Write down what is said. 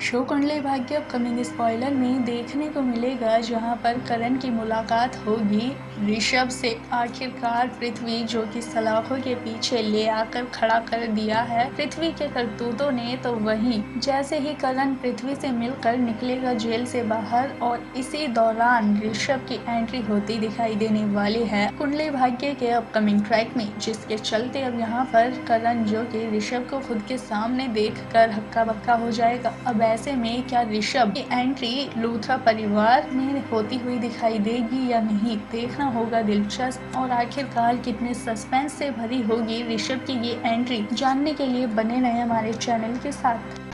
Show Kundali Bhagya upcoming spoiler में देखने को मिलेगा जहाँ पर करण की मुलाकात होगी। ऋषभ से आखिरकार पृथ्वी, जो कि सलाखों के पीछे ले आकर खड़ा कर दिया है, पृथ्वी के करतूतों ने तो वहीं, जैसे ही करण पृथ्वी से मिलकर निकलेगा जेल से बाहर, और इसी दौरान ऋषभ की एंट्री होती दिखाई देने वाली है कुंडली भाग्य के अपकमिंग ट्रैक में, जिसके चलते अब यहाँ पर करण, जो कि ऋषभ को खुद के सामने देख कर हक्का बक्का हो जाएगा। अब ऐसे में क्या ऋषभ की एंट्री लूथरा परिवार में होती हुई दिखाई देगी या नहीं, देखना होगा दिलचस्प। और आखिरकार कितने सस्पेंस से भरी होगी ऋषभ की ये एंट्री जानने के लिए बने रहे हमारे चैनल के साथ।